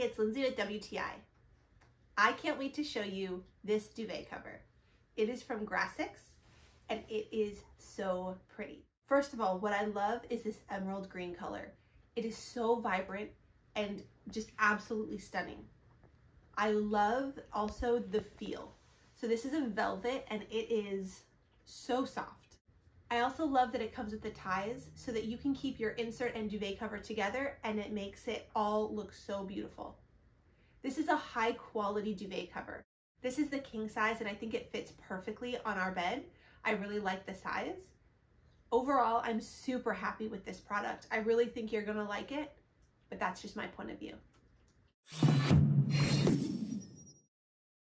it's Lindsay with WTI. I can't wait to show you this duvet cover. It is from Grassix and it is so pretty. First of all, what I love is this emerald green color. It is so vibrant and just absolutely stunning. I love also the feel. So this is a velvet and it is so soft. I also love that it comes with the ties so that you can keep your insert and duvet cover together and it makes it all look so beautiful. This is a high quality duvet cover. This is the king size and I think it fits perfectly on our bed. I really like the size. Overall, I'm super happy with this product. I really think you're gonna like it, but that's just my point of view.